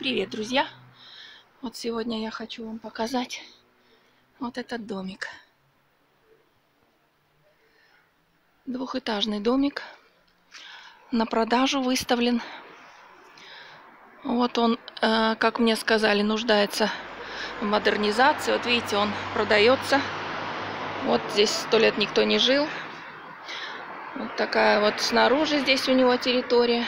Привет, друзья! Вот сегодня я хочу вам показать вот этот домик. Двухэтажный домик на продажу выставлен. Вот он, э, как мне сказали, нуждается в модернизации. Вот видите, он продается. Вот здесь сто лет никто не жил. Вот такая вот снаружи здесь у него территория.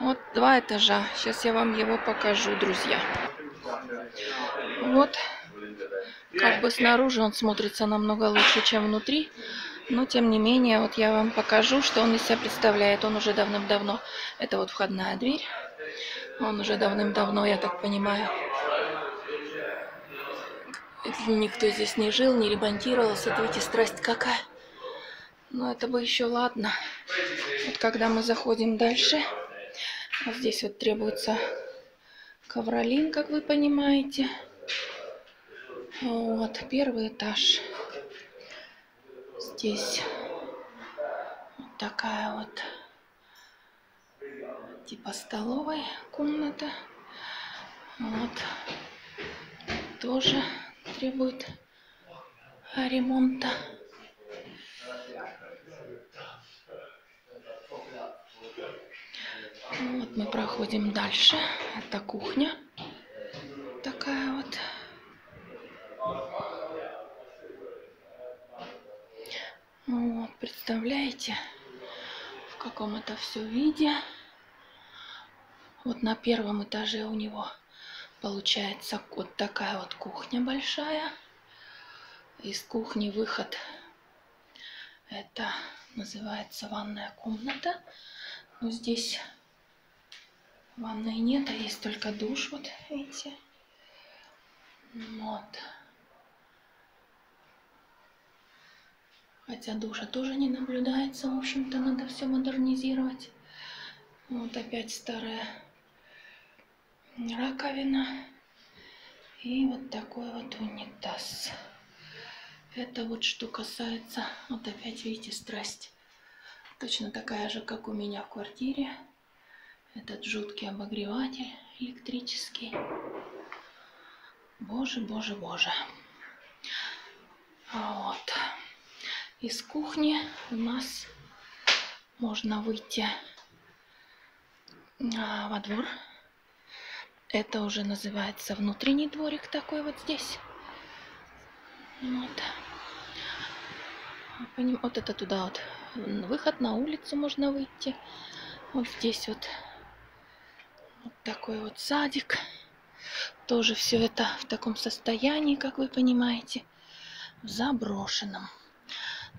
Вот два этажа. Сейчас я вам его покажу, друзья. Вот. Как бы снаружи он смотрится намного лучше, чем внутри. Но, тем не менее, вот я вам покажу, что он из себя представляет. Он уже давным-давно... Это вот входная дверь. Он уже давным-давно, я так понимаю, никто здесь не жил, не ремонтировался. Видите, страсть какая. Но это бы еще ладно. Вот когда мы заходим дальше... Вот здесь вот требуется ковролин, как вы понимаете. Вот, первый этаж. Здесь вот такая вот типа столовой комната. Вот. Тоже требует ремонта. Вот мы проходим дальше. Это кухня. Такая вот. Вот, представляете, в каком это все виде. Вот на первом этаже у него получается вот такая вот кухня большая. Из кухни выход. Это называется ванная комната. Но здесь Ванной нет, а есть только душ, вот видите. Вот. Хотя душа тоже не наблюдается, в общем-то, надо все модернизировать. Вот опять старая раковина. И вот такой вот унитаз. Это вот что касается, вот опять видите, страсть. Точно такая же, как у меня в квартире этот жуткий обогреватель электрический. Боже, боже, боже. Вот. Из кухни у нас можно выйти а, во двор. Это уже называется внутренний дворик такой вот здесь. Вот. Вот это туда вот выход на улицу можно выйти. Вот здесь вот вот такой вот садик. Тоже все это в таком состоянии, как вы понимаете, в заброшенном.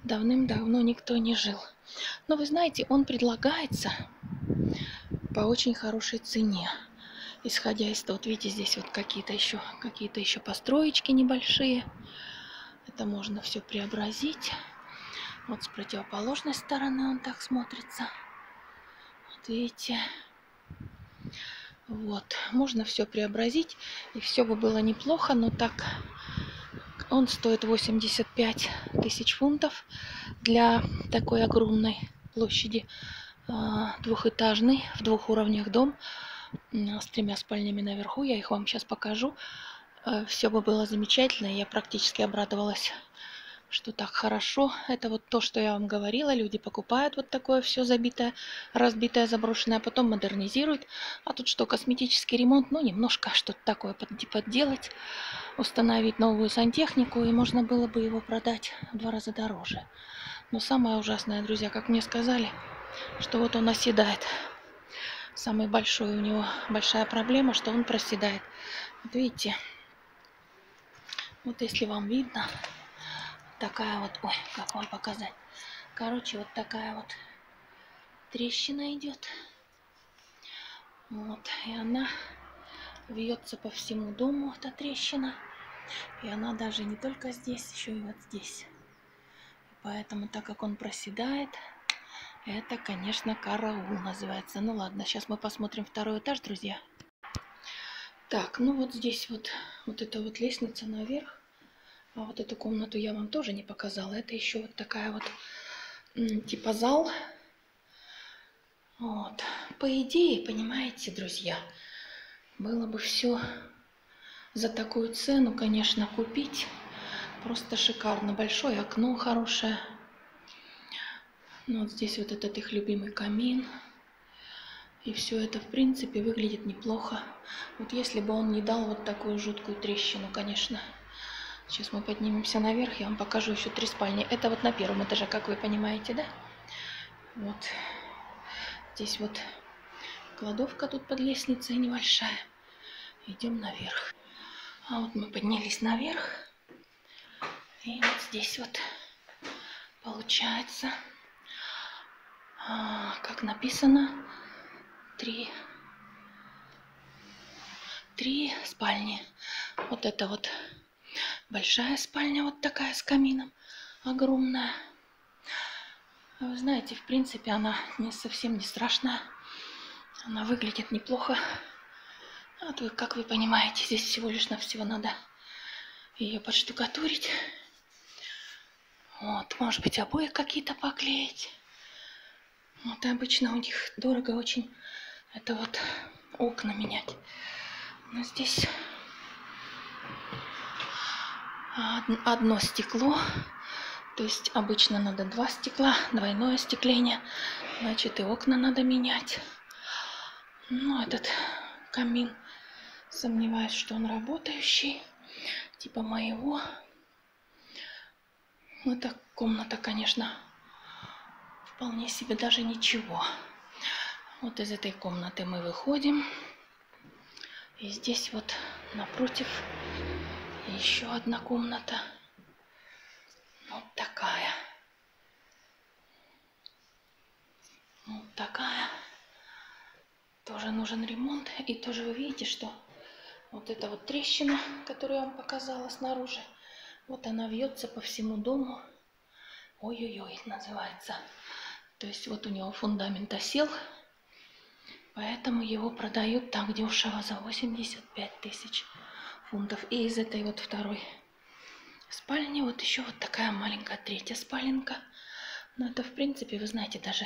Давным-давно никто не жил. Но вы знаете, он предлагается по очень хорошей цене. Исходя из того, вот видите, здесь вот какие-то еще какие-то еще построечки небольшие. Это можно все преобразить. Вот с противоположной стороны он так смотрится. Вот видите. Вот, можно все преобразить, и все бы было неплохо, но так он стоит 85 тысяч фунтов для такой огромной площади. А, двухэтажный, в двух уровнях дом с тремя спальнями наверху. Я их вам сейчас покажу. А, все бы было замечательно, я практически обрадовалась что так хорошо. Это вот то, что я вам говорила. Люди покупают вот такое все забитое, разбитое, заброшенное, а потом модернизируют. А тут что, косметический ремонт, ну, немножко что-то такое подделать, установить новую сантехнику, и можно было бы его продать в два раза дороже. Но самое ужасное, друзья, как мне сказали, что вот он оседает. Самый большой у него, большая проблема, что он проседает. Вот видите, вот если вам видно, такая вот, ой, как вам показать. Короче, вот такая вот трещина идет. Вот, и она вьется по всему дому, эта трещина. И она даже не только здесь, еще и вот здесь. Поэтому, так как он проседает, это, конечно, караул называется. Ну ладно, сейчас мы посмотрим второй этаж, друзья. Так, ну вот здесь вот, вот эта вот лестница наверх. А вот эту комнату я вам тоже не показала. Это еще вот такая вот типа зал. Вот. По идее, понимаете, друзья, было бы все за такую цену, конечно, купить. Просто шикарно. Большое окно хорошее. Ну, вот здесь вот этот их любимый камин. И все это, в принципе, выглядит неплохо. Вот если бы он не дал вот такую жуткую трещину, конечно. Сейчас мы поднимемся наверх, я вам покажу еще три спальни. Это вот на первом этаже, как вы понимаете, да? Вот. Здесь вот кладовка тут под лестницей небольшая. Идем наверх. А вот мы поднялись наверх. И вот здесь вот получается, а, как написано, три, три спальни. Вот это вот большая спальня, вот такая с камином, огромная. Вы знаете, в принципе, она не совсем не страшная. Она выглядит неплохо. Вот вы, как вы понимаете, здесь всего лишь на всего надо ее подштукатурить. Вот, может быть, обои какие-то поклеить. Вот обычно у них дорого очень это вот окна менять. Но здесь одно стекло то есть обычно надо два стекла, двойное остекление. Значит, и окна надо менять. Ну, этот камин, сомневаюсь, что он работающий. Типа моего. Эта комната, конечно, вполне себе даже ничего. Вот из этой комнаты мы выходим. И здесь вот напротив еще одна комната. Вот такая. Вот такая. Тоже нужен ремонт. И тоже вы видите, что вот эта вот трещина, которую я вам показала снаружи, вот она вьется по всему дому. Ой-ой-ой, называется. То есть вот у него фундамент осел, поэтому его продают так дешево за 85 тысяч фунтов. И из этой вот второй спальни вот еще вот такая маленькая третья спаленка. Но это, в принципе, вы знаете, даже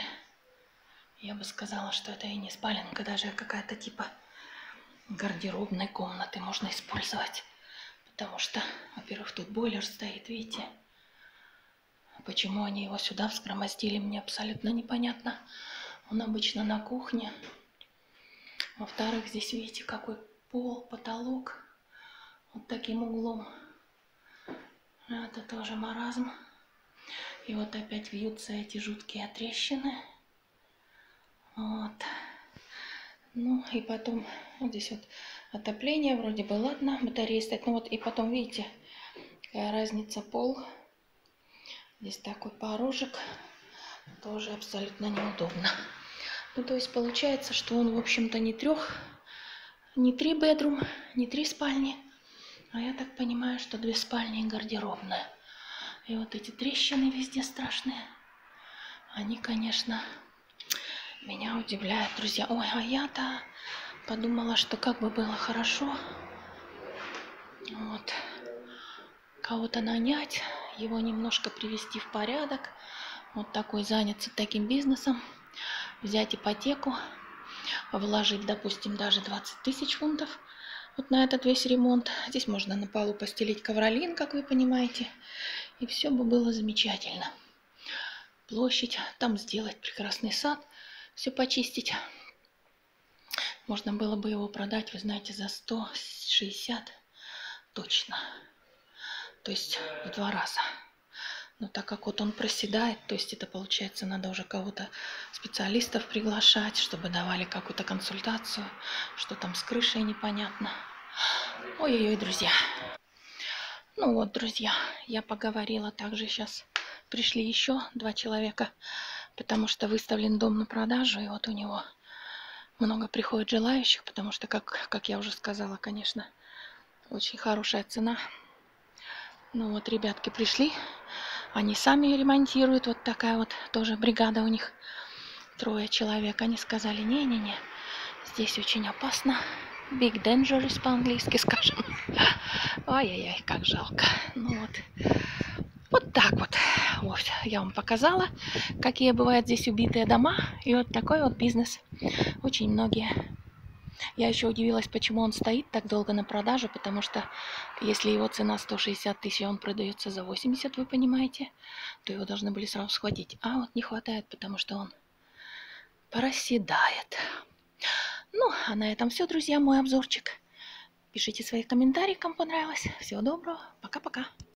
я бы сказала, что это и не спаленка, даже какая-то типа гардеробной комнаты можно использовать. Потому что, во-первых, тут бойлер стоит, видите. Почему они его сюда взгромоздили, мне абсолютно непонятно. Он обычно на кухне. Во-вторых, здесь видите, какой пол, потолок. Вот таким углом. Это тоже маразм. И вот опять вьются эти жуткие трещины. Вот. Ну и потом вот здесь вот отопление вроде бы ладно, батареи стоят. Ну вот и потом видите, какая разница пол. Здесь такой порожек. Тоже абсолютно неудобно. Ну то есть получается, что он в общем-то не трех, не три бедрум, не три спальни, а я так понимаю, что две спальни и гардеробная. И вот эти трещины везде страшные. Они, конечно, меня удивляют, друзья. Ой, а я-то подумала, что как бы было хорошо вот кого-то нанять, его немножко привести в порядок, вот такой заняться таким бизнесом, взять ипотеку, вложить, допустим, даже 20 тысяч фунтов – вот на этот весь ремонт. Здесь можно на полу постелить ковролин, как вы понимаете. И все бы было замечательно. Площадь, там сделать прекрасный сад, все почистить. Можно было бы его продать, вы знаете, за 160 точно. То есть в два раза. Но так как вот он проседает, то есть это получается, надо уже кого-то, специалистов приглашать, чтобы давали какую-то консультацию, что там с крышей непонятно. Ой-ой-ой, друзья. Ну вот, друзья, я поговорила также сейчас. Пришли еще два человека, потому что выставлен дом на продажу, и вот у него много приходит желающих, потому что, как, как я уже сказала, конечно, очень хорошая цена. Ну вот, ребятки пришли, они сами ремонтируют. Вот такая вот тоже бригада у них. Трое человек. Они сказали, не-не-не, здесь очень опасно. Big dangerous по-английски скажем. Ай-яй-яй, как жалко. Ну вот, Вот так вот. Вот, я вам показала, какие бывают здесь убитые дома. И вот такой вот бизнес. Очень многие. Я еще удивилась, почему он стоит так долго на продаже, потому что если его цена 160 тысяч, он продается за 80, вы понимаете, то его должны были сразу схватить. А вот не хватает, потому что он проседает. Ну, а на этом все, друзья, мой обзорчик. Пишите свои комментарии, кому понравилось. Всего доброго. Пока-пока.